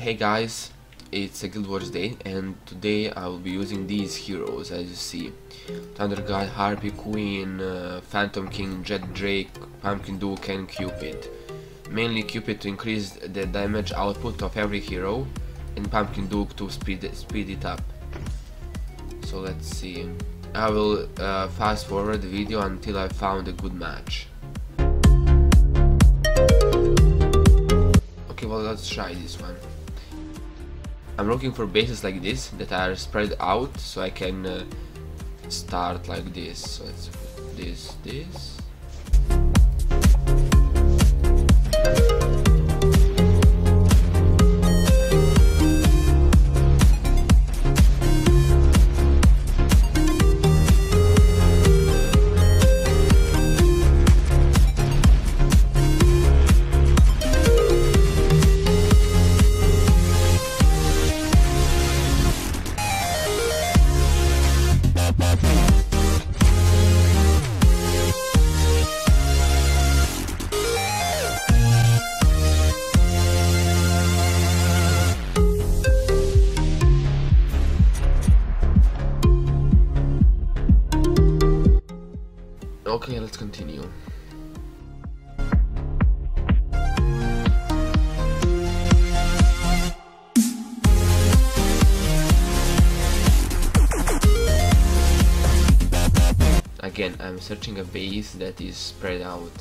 Hey guys, it's a Guild Wars day and today I will be using these heroes as you see. Thunder God, Harpy Queen, uh, Phantom King, Jet Drake, Pumpkin Duke and Cupid. Mainly Cupid to increase the damage output of every hero and Pumpkin Duke to speed, speed it up. So let's see. I will uh, fast forward the video until I found a good match. Okay, well let's try this one. I'm looking for bases like this that are spread out so I can uh, start like this. So let's this, this. Okay, let's continue. Again, I'm searching a base that is spread out.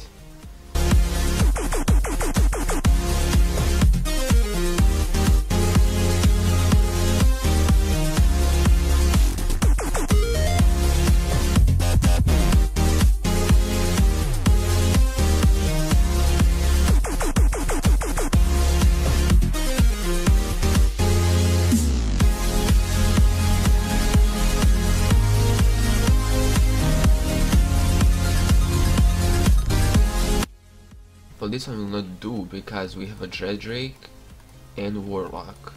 This one will not do because we have a Dreadrake and Warlock.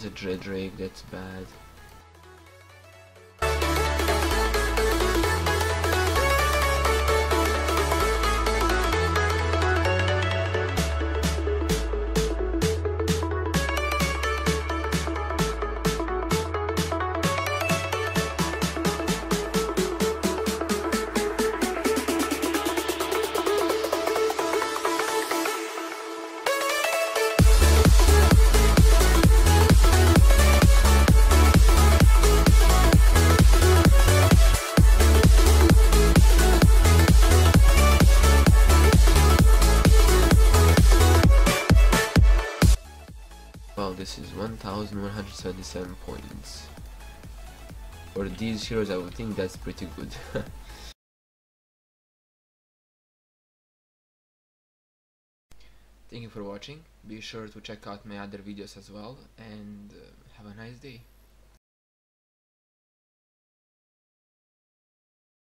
There's a Dreadrake, that's bad. This is 1177 points. For these heroes, I would think that's pretty good. Thank you for watching. Be sure to check out my other videos as well and uh, have a nice day.